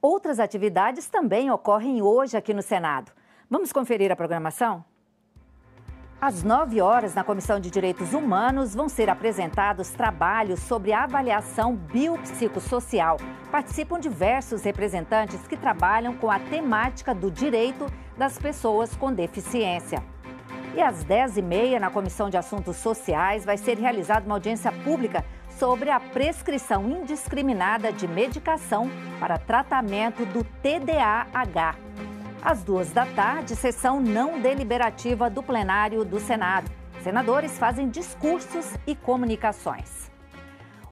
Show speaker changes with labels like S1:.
S1: Outras atividades também ocorrem hoje aqui no Senado. Vamos conferir a programação? Às 9 horas, na Comissão de Direitos Humanos, vão ser apresentados trabalhos sobre a avaliação biopsicossocial. Participam diversos representantes que trabalham com a temática do direito das pessoas com deficiência. E às 10h30, na Comissão de Assuntos Sociais, vai ser realizada uma audiência pública sobre a prescrição indiscriminada de medicação para tratamento do TDAH. Às duas da tarde, sessão não deliberativa do plenário do Senado. Senadores fazem discursos e comunicações.